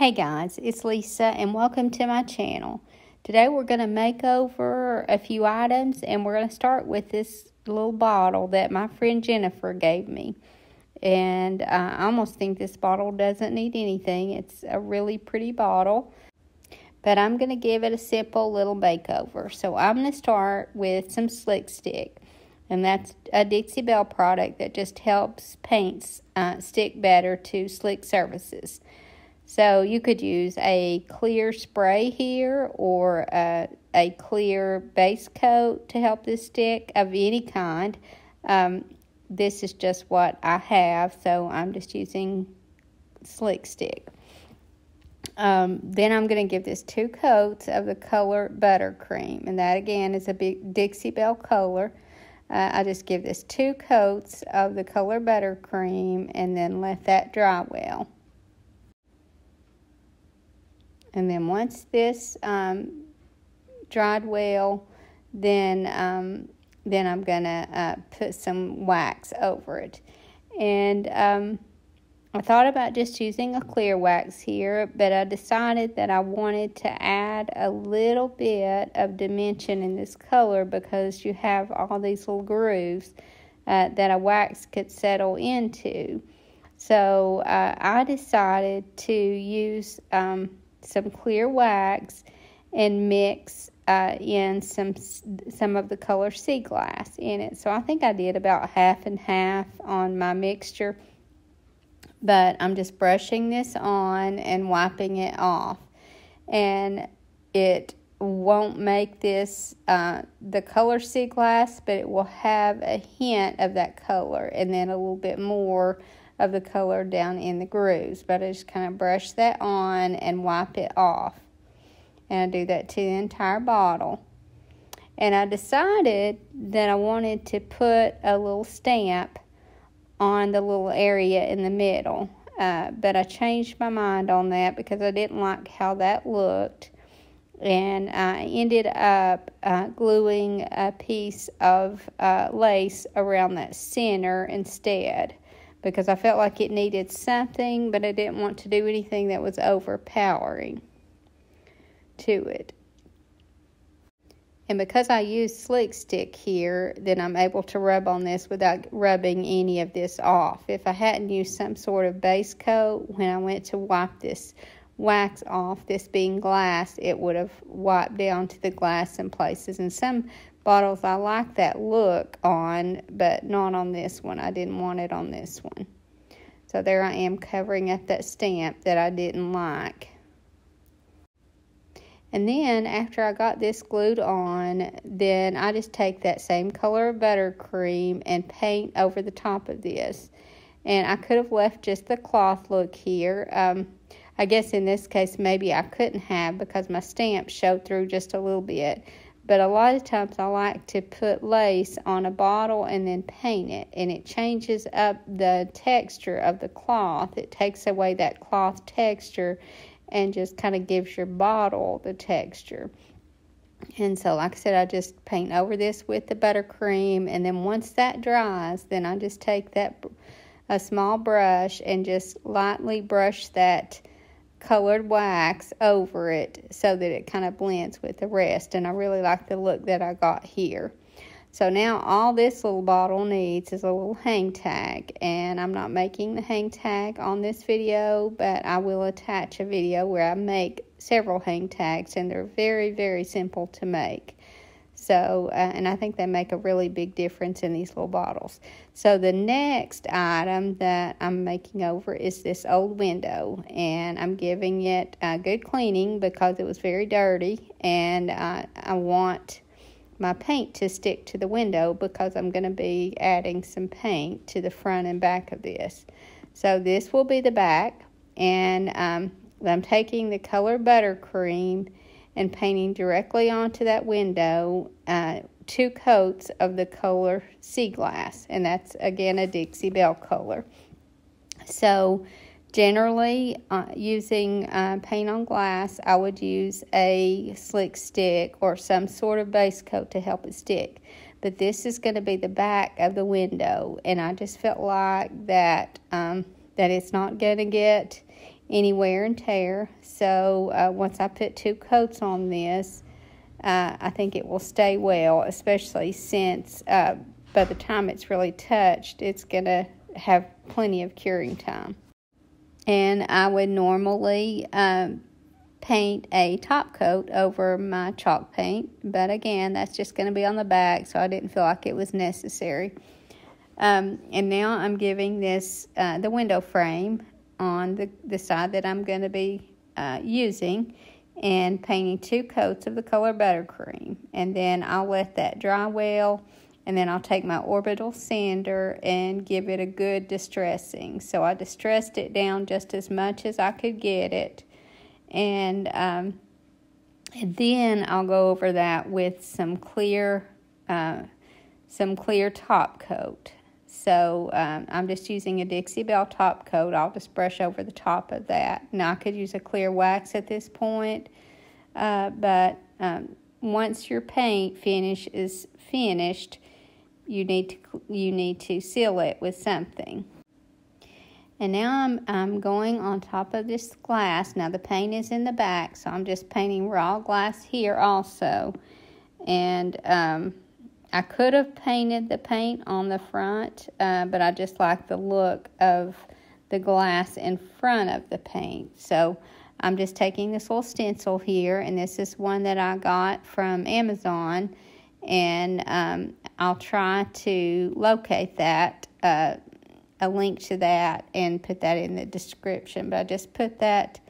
Hey guys, it's Lisa and welcome to my channel. Today we're going to make over a few items and we're going to start with this little bottle that my friend Jennifer gave me. And uh, I almost think this bottle doesn't need anything. It's a really pretty bottle. But I'm going to give it a simple little makeover. So I'm going to start with some Slick Stick. And that's a Dixie Belle product that just helps paints uh, stick better to slick surfaces. So you could use a clear spray here or a, a clear base coat to help this stick of any kind. Um, this is just what I have, so I'm just using Slick Stick. Um, then I'm going to give this two coats of the color Buttercream, and that again is a big Dixie Belle color. Uh, I just give this two coats of the color Buttercream and then let that dry well. And then once this um, dried well, then um, then I'm gonna uh, put some wax over it. And um, I thought about just using a clear wax here, but I decided that I wanted to add a little bit of dimension in this color because you have all these little grooves uh, that a wax could settle into. So uh, I decided to use um, some clear wax and mix uh, in some some of the color sea glass in it. So I think I did about half and half on my mixture. But I'm just brushing this on and wiping it off. And it won't make this uh, the color sea glass, but it will have a hint of that color and then a little bit more of the color down in the grooves. But I just kind of brush that on and wipe it off. And I do that to the entire bottle. And I decided that I wanted to put a little stamp on the little area in the middle. Uh, but I changed my mind on that because I didn't like how that looked. And I ended up uh, gluing a piece of uh, lace around that center instead because I felt like it needed something, but I didn't want to do anything that was overpowering to it. And because I use Slick Stick here, then I'm able to rub on this without rubbing any of this off. If I hadn't used some sort of base coat, when I went to wipe this wax off, this being glass, it would have wiped down to the glass in places. And some bottles I like that look on, but not on this one. I didn't want it on this one. So there I am covering up that stamp that I didn't like. And then after I got this glued on, then I just take that same color of buttercream and paint over the top of this. And I could have left just the cloth look here. Um, I guess in this case maybe I couldn't have because my stamp showed through just a little bit. But a lot of times I like to put lace on a bottle and then paint it. And it changes up the texture of the cloth. It takes away that cloth texture and just kind of gives your bottle the texture. And so, like I said, I just paint over this with the buttercream, and then once that dries, then I just take that a small brush and just lightly brush that colored wax over it so that it kind of blends with the rest. And I really like the look that I got here. So now all this little bottle needs is a little hang tag and I'm not making the hang tag on this video but I will attach a video where I make several hang tags and they're very very simple to make. So, uh, and I think they make a really big difference in these little bottles. So, the next item that I'm making over is this old window, and I'm giving it a good cleaning because it was very dirty, and uh, I want my paint to stick to the window because I'm going to be adding some paint to the front and back of this. So this will be the back and um, I'm taking the color buttercream and painting directly onto that window uh, two coats of the color sea glass and that's again a Dixie Belle color. So Generally, uh, using uh, paint on glass, I would use a slick stick or some sort of base coat to help it stick. But this is going to be the back of the window, and I just felt like that um, that it's not going to get any wear and tear. So uh, once I put two coats on this, uh, I think it will stay well, especially since uh, by the time it's really touched, it's going to have plenty of curing time. And I would normally um, paint a top coat over my chalk paint, but again, that's just going to be on the back, so I didn't feel like it was necessary. Um, and now I'm giving this uh, the window frame on the, the side that I'm going to be uh, using and painting two coats of the color buttercream. And then I'll let that dry well and then I'll take my orbital sander and give it a good distressing. So I distressed it down just as much as I could get it. And, um, and then I'll go over that with some clear, uh, some clear top coat. So um, I'm just using a Dixie Belle top coat. I'll just brush over the top of that. Now I could use a clear wax at this point, uh, but um, once your paint finish is finished, you need to you need to seal it with something. And now I'm, I'm going on top of this glass. Now the paint is in the back, so I'm just painting raw glass here also. And um, I could have painted the paint on the front, uh, but I just like the look of the glass in front of the paint. So I'm just taking this little stencil here, and this is one that I got from Amazon and um, I'll try to locate that, uh, a link to that, and put that in the description. But I just put that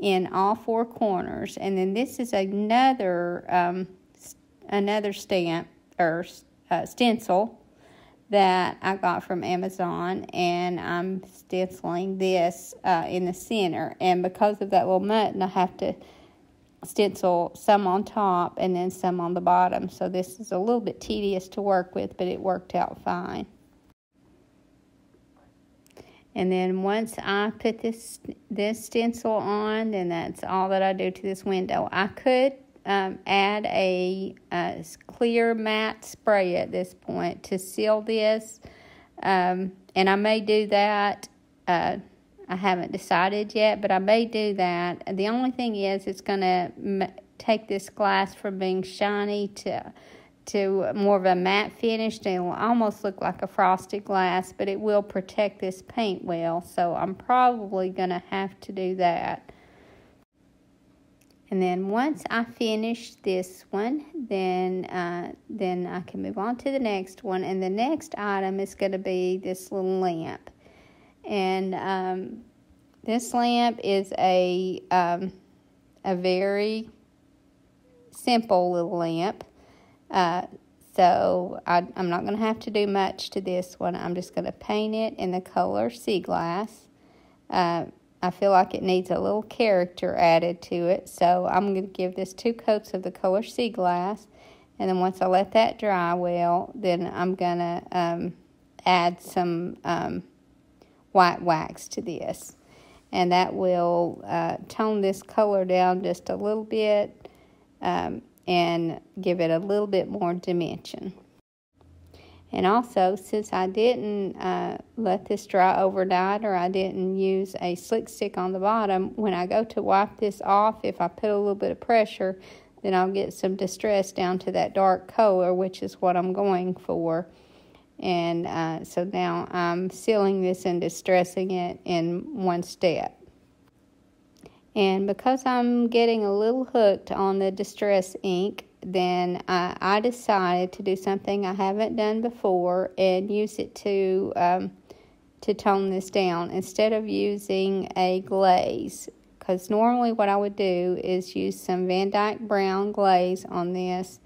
in all four corners, and then this is another um, another stamp or uh, stencil that I got from Amazon, and I'm stenciling this uh, in the center. And because of that little muntin, I have to stencil some on top and then some on the bottom. So this is a little bit tedious to work with, but it worked out fine. And then once I put this this stencil on, then that's all that I do to this window. I could um, add a, a, clear matte spray at this point to seal this, um, and I may do that uh, I haven't decided yet, but I may do that. The only thing is, it's going to take this glass from being shiny to to more of a matte finish. And it will almost look like a frosted glass, but it will protect this paint well. So I'm probably going to have to do that. And then once I finish this one, then uh, then I can move on to the next one. And the next item is going to be this little lamp. And um, this lamp is a um, a very simple little lamp. Uh, so I, am not going to have to do much to this one. I'm just going to paint it in the color sea glass. Uh, I feel like it needs a little character added to it. So I'm going to give this two coats of the color sea glass. And then once I let that dry well, then I'm going to um, add some um, white wax to this. And that will uh, tone this color down just a little bit um, and give it a little bit more dimension. And also, since I didn't uh, let this dry overnight or I didn't use a slick stick on the bottom, when I go to wipe this off, if I put a little bit of pressure, then I'll get some distress down to that dark color, which is what I'm going for. And uh, so now I'm sealing this and distressing it in one step. And because I'm getting a little hooked on the distress ink, then I, I decided to do something I haven't done before and use it to um, to tone this down instead of using a glaze. Because normally what I would do is use some Van Dyke Brown glaze on this,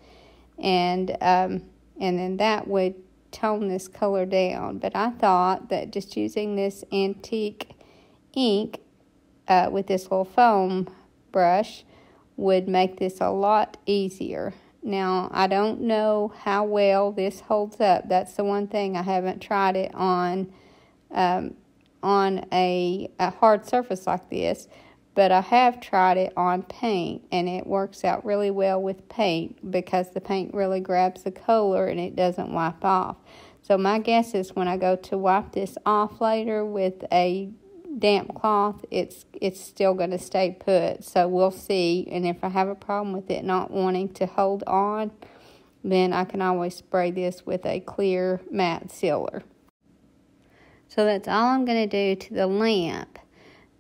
and um, and then that would tone this color down. But I thought that just using this antique ink uh, with this little foam brush would make this a lot easier. Now, I don't know how well this holds up. That's the one thing I haven't tried it on um, on a, a hard surface like this, but I have tried it on paint and it works out really well with paint because the paint really grabs the color and it doesn't wipe off. So my guess is when I go to wipe this off later with a damp cloth, it's it's still going to stay put. So we'll see. And if I have a problem with it not wanting to hold on, then I can always spray this with a clear matte sealer. So that's all I'm going to do to the lamp.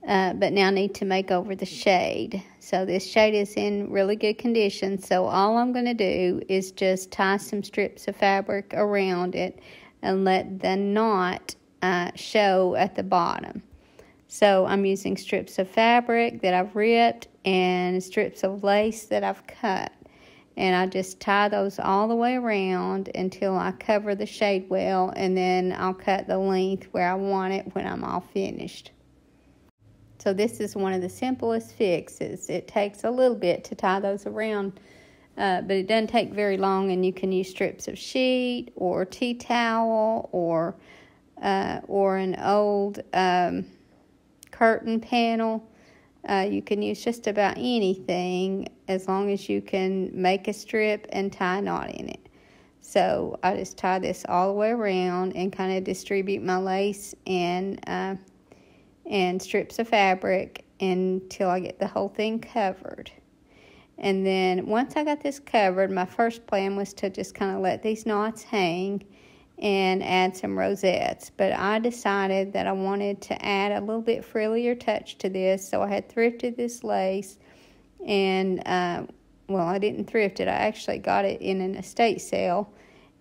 Uh, but now need to make over the shade. So this shade is in really good condition. So all I'm going to do is just tie some strips of fabric around it and let the knot uh, show at the bottom. So I'm using strips of fabric that I've ripped and strips of lace that I've cut. And I just tie those all the way around until I cover the shade well and then I'll cut the length where I want it when I'm all finished. So this is one of the simplest fixes. It takes a little bit to tie those around, uh, but it doesn't take very long and you can use strips of sheet or tea towel or uh, or an old um, curtain panel. Uh, you can use just about anything as long as you can make a strip and tie a knot in it. So I just tie this all the way around and kind of distribute my lace and uh, and strips of fabric until I get the whole thing covered. And then once I got this covered, my first plan was to just kind of let these knots hang and add some rosettes. But I decided that I wanted to add a little bit frillier touch to this, so I had thrifted this lace. And, uh, well, I didn't thrift it, I actually got it in an estate sale.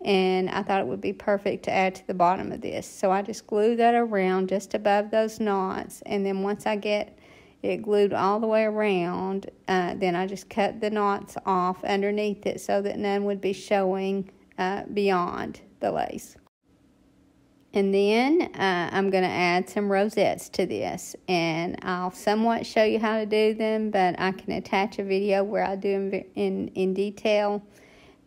And I thought it would be perfect to add to the bottom of this. So I just glue that around just above those knots. And then once I get it glued all the way around, uh, then I just cut the knots off underneath it so that none would be showing uh, beyond lace. And then uh, I'm going to add some rosettes to this. And I'll somewhat show you how to do them, but I can attach a video where I do them in, in detail.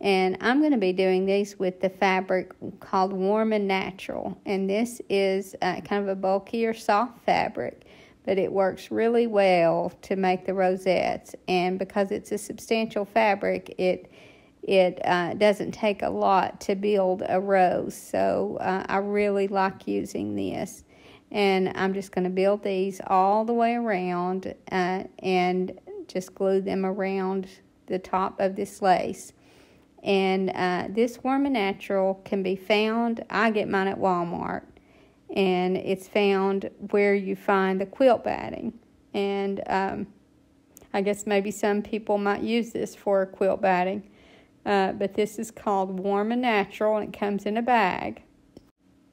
And I'm going to be doing these with the fabric called Warm and Natural. And this is uh, kind of a bulkier, soft fabric, but it works really well to make the rosettes. And because it's a substantial fabric, it it uh, doesn't take a lot to build a rose. So uh, I really like using this. And I'm just going to build these all the way around uh, and just glue them around the top of this lace. And uh, this Warm and Natural can be found, I get mine at Walmart, and it's found where you find the quilt batting. And um, I guess maybe some people might use this for quilt batting. Uh, but this is called Warm and Natural and it comes in a bag.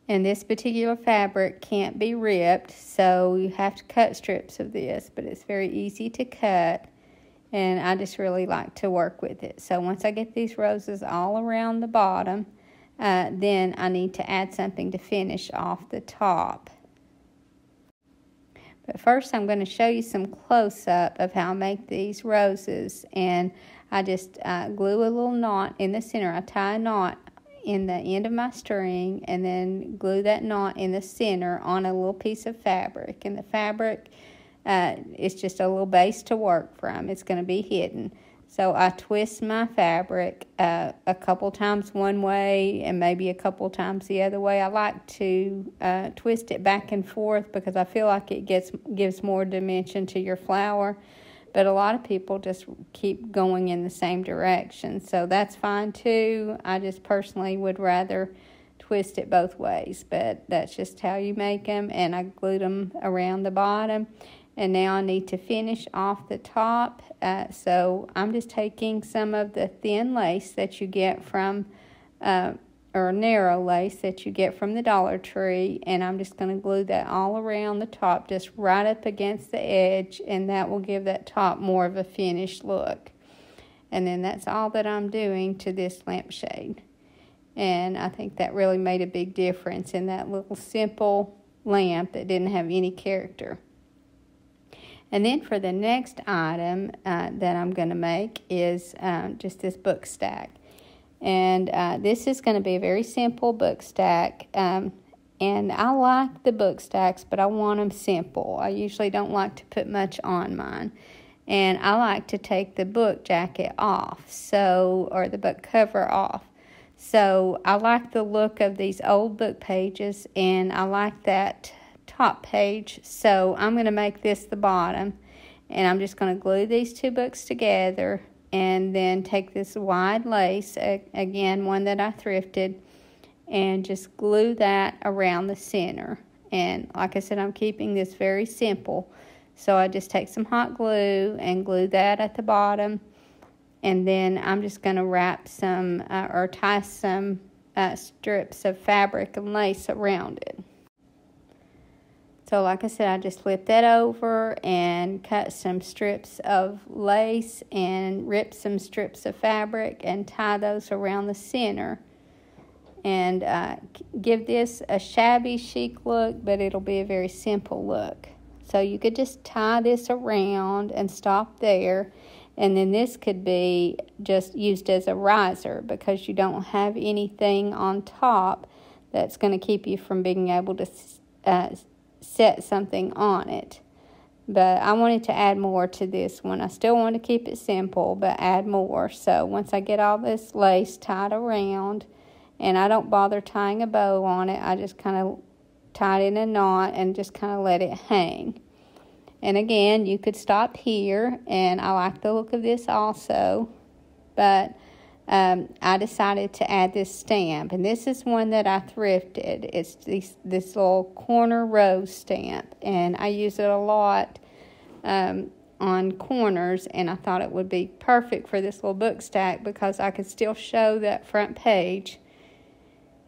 And this particular fabric can't be ripped, so you have to cut strips of this, but it's very easy to cut. And I just really like to work with it. So once I get these roses all around the bottom, uh, then I need to add something to finish off the top. But first I'm going to show you some close-up of how I make these roses. And I just uh, glue a little knot in the center. I tie a knot in the end of my string and then glue that knot in the center on a little piece of fabric. And the fabric uh, is just a little base to work from. It's going to be hidden. So I twist my fabric uh, a couple times one way and maybe a couple times the other way. I like to uh, twist it back and forth because I feel like it gets gives more dimension to your flower. But a lot of people just keep going in the same direction. So that's fine too. I just personally would rather twist it both ways, but that's just how you make them. And I glued them around the bottom and now I need to finish off the top. Uh, so I'm just taking some of the thin lace that you get from, uh, or narrow lace that you get from the Dollar Tree, and I'm just going to glue that all around the top, just right up against the edge, and that will give that top more of a finished look. And then that's all that I'm doing to this lampshade. And I think that really made a big difference in that little simple lamp that didn't have any character. And then for the next item uh, that I'm going to make is um, just this book stack. And uh, this is going to be a very simple book stack. Um, and I like the book stacks, but I want them simple. I usually don't like to put much on mine. And I like to take the book jacket off, so or the book cover off. So I like the look of these old book pages, and I like that top page. So I'm going to make this the bottom. And I'm just going to glue these two books together and then take this wide lace, again, one that I thrifted, and just glue that around the center. And like I said, I'm keeping this very simple. So I just take some hot glue and glue that at the bottom. And then I'm just going to wrap some uh, or tie some uh, strips of fabric and lace around it. So like I said, I just flip that over and cut some strips of lace and rip some strips of fabric and tie those around the center. And uh, give this a shabby chic look, but it'll be a very simple look. So you could just tie this around and stop there. And then this could be just used as a riser because you don't have anything on top that's going to keep you from being able to uh, set something on it. But I wanted to add more to this one. I still want to keep it simple, but add more. So once I get all this lace tied around, and I don't bother tying a bow on it, I just kind of tie it in a knot and just kind of let it hang. And again, you could stop here, and I like the look of this also, but um, I decided to add this stamp, and this is one that I thrifted. It's this, this little corner rose stamp, and I use it a lot um, on corners, and I thought it would be perfect for this little book stack because I could still show that front page.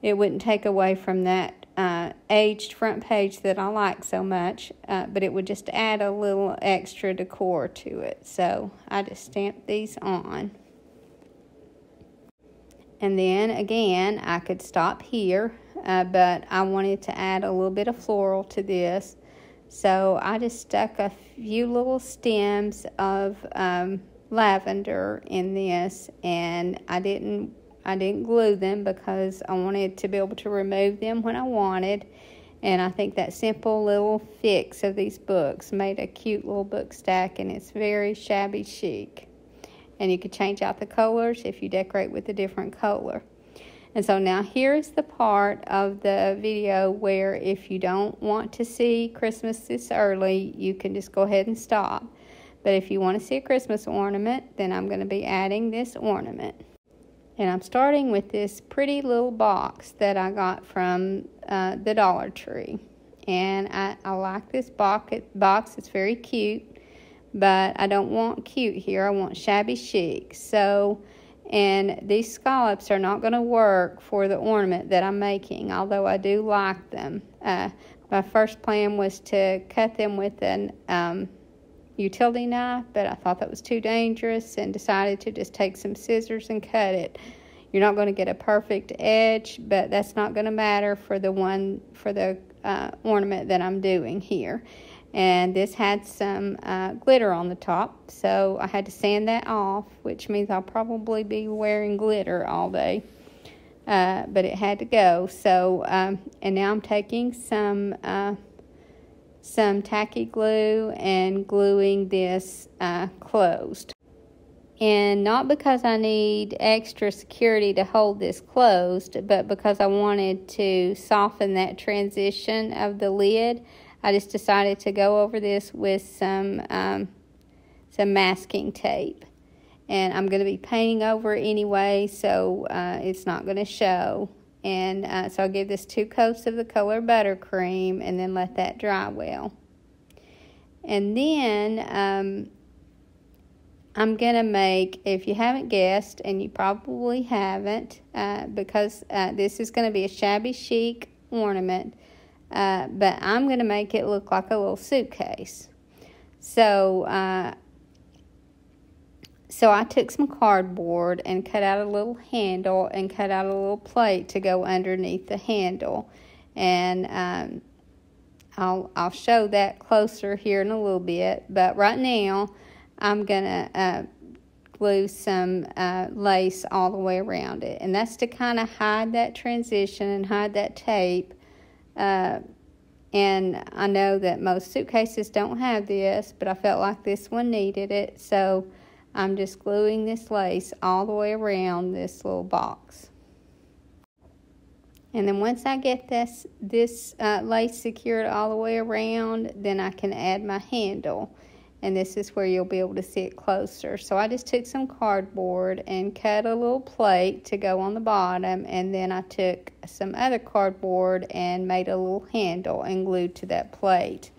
It wouldn't take away from that uh, aged front page that I like so much, uh, but it would just add a little extra decor to it. So I just stamped these on. And then again, I could stop here, uh, but I wanted to add a little bit of floral to this. So I just stuck a few little stems of um, lavender in this, and I didn't I didn't glue them because I wanted to be able to remove them when I wanted. And I think that simple little fix of these books made a cute little book stack, and it's very shabby chic and you could change out the colors if you decorate with a different color. And so now here is the part of the video where if you don't want to see Christmas this early, you can just go ahead and stop. But if you want to see a Christmas ornament, then I'm going to be adding this ornament. And I'm starting with this pretty little box that I got from uh, the Dollar Tree. And I, I like this box. It's very cute but I don't want cute here. I want shabby chic. So, and these scallops are not going to work for the ornament that I'm making, although I do like them. Uh, my first plan was to cut them with an um, utility knife, but I thought that was too dangerous and decided to just take some scissors and cut it. You're not going to get a perfect edge, but that's not going to matter for the one for the uh, ornament that I'm doing here and this had some uh, glitter on the top. So I had to sand that off which means I'll probably be wearing glitter all day. Uh, but it had to go. So um, and now I'm taking some uh, some tacky glue and gluing this uh, closed. And not because I need extra security to hold this closed but because I wanted to soften that transition of the lid I just decided to go over this with some um, some masking tape. And I'm going to be painting over anyway, so uh, it's not going to show. And uh, so I'll give this two coats of the color buttercream and then let that dry well. And then um, I'm going to make, if you haven't guessed, and you probably haven't, uh, because uh, this is going to be a shabby chic ornament, uh, but I'm going to make it look like a little suitcase. So, uh, so I took some cardboard and cut out a little handle and cut out a little plate to go underneath the handle. And um, I'll, I'll show that closer here in a little bit. But right now, I'm going to uh, glue some uh, lace all the way around it. And that's to kind of hide that transition and hide that tape uh, and I know that most suitcases don't have this, but I felt like this one needed it. So I'm just gluing this lace all the way around this little box. And then once I get this, this uh, lace secured all the way around, then I can add my handle. And this is where you'll be able to see it closer. So I just took some cardboard and cut a little plate to go on the bottom. And then I took some other cardboard and made a little handle and glued to that plate.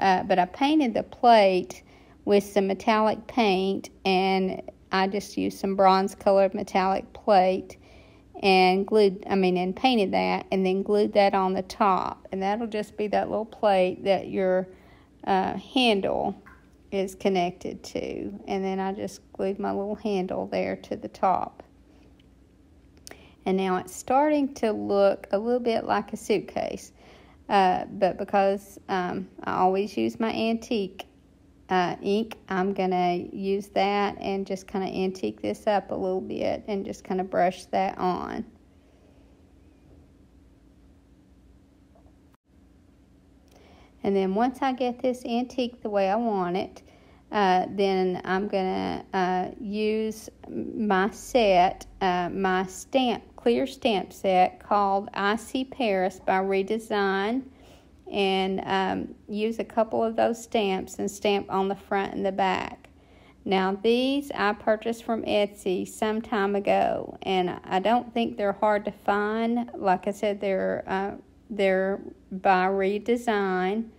Uh, but I painted the plate with some metallic paint and I just used some bronze colored metallic plate and glued, I mean, and painted that and then glued that on the top. And that'll just be that little plate that your uh, handle is connected to. And then I just glued my little handle there to the top. And now it's starting to look a little bit like a suitcase. Uh, but because um, I always use my antique uh, ink, I'm going to use that and just kind of antique this up a little bit and just kind of brush that on. And then once I get this antique the way I want it, uh, then I'm going to uh, use my set, uh, my stamp, clear stamp set called I See Paris by Redesign and um, use a couple of those stamps and stamp on the front and the back. Now, these I purchased from Etsy some time ago, and I don't think they're hard to find. Like I said, they're uh, they're by Redesign,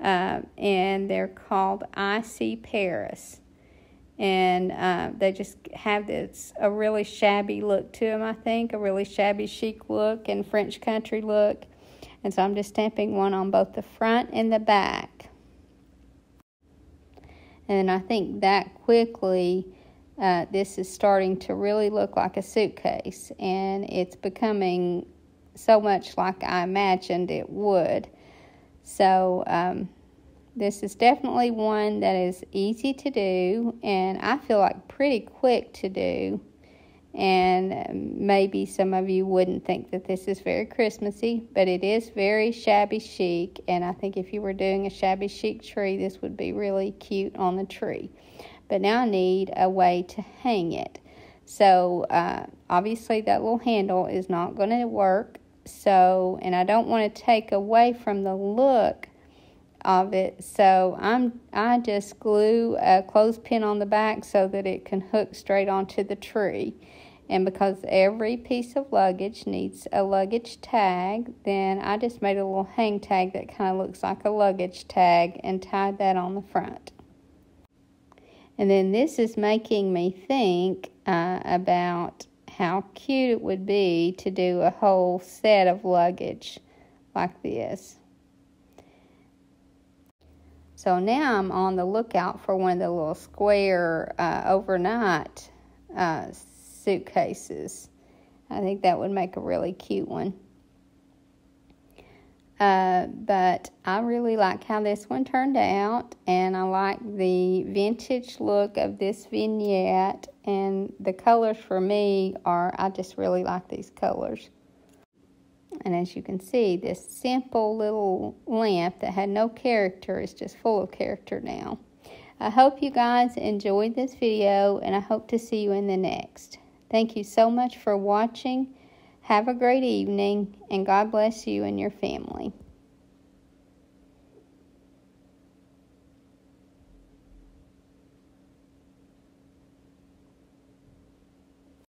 uh, and they're called I See Paris, and uh, they just have this a really shabby look to them. I think a really shabby chic look and French country look and so I'm just stamping one on both the front and the back. And I think that quickly, uh, this is starting to really look like a suitcase. And it's becoming so much like I imagined it would. So, um, this is definitely one that is easy to do and I feel like pretty quick to do and maybe some of you wouldn't think that this is very Christmassy, but it is very shabby chic. And I think if you were doing a shabby chic tree, this would be really cute on the tree. But now I need a way to hang it. So uh, obviously, that little handle is not going to work. So, and I don't want to take away from the look of it. So I'm I just glue a clothespin on the back so that it can hook straight onto the tree. And because every piece of luggage needs a luggage tag, then I just made a little hang tag that kind of looks like a luggage tag and tied that on the front. And then this is making me think uh, about how cute it would be to do a whole set of luggage like this. So now I'm on the lookout for one of the little square uh, overnight uh, suitcases. I think that would make a really cute one. Uh, but I really like how this one turned out, and I like the vintage look of this vignette. And the colors for me are, I just really like these colors. And as you can see, this simple little lamp that had no character is just full of character now. I hope you guys enjoyed this video, and I hope to see you in the next. Thank you so much for watching. Have a great evening, and God bless you and your family.